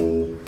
Oh.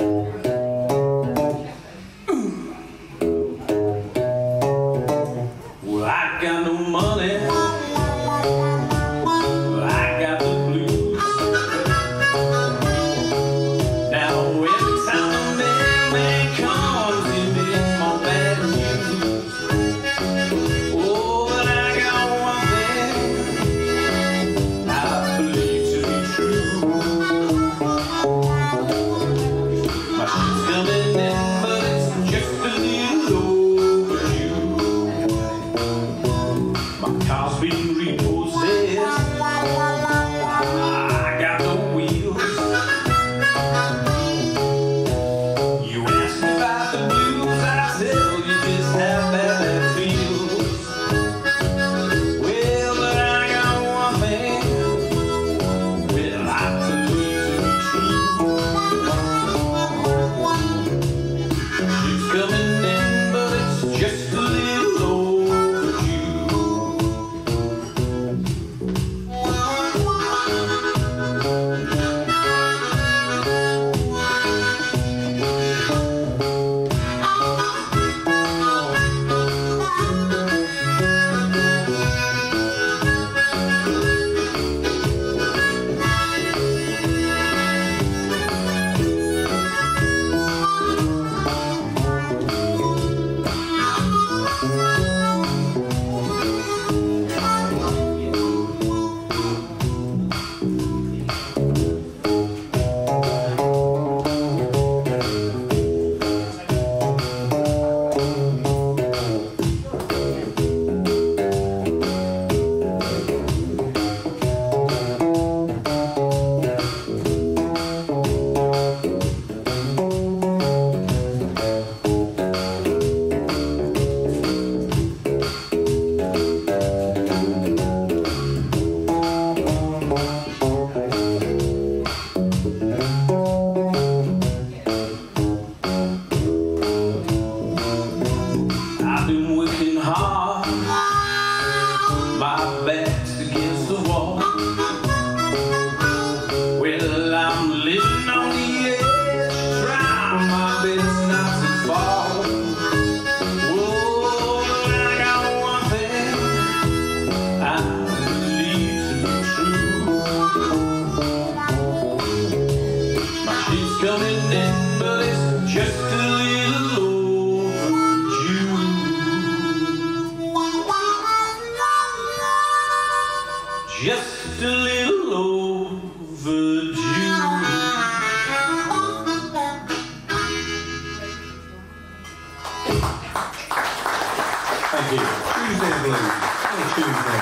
but it's just a little overdue. Just a little overdue. Thank you. Tuesday Blues. Tuesday.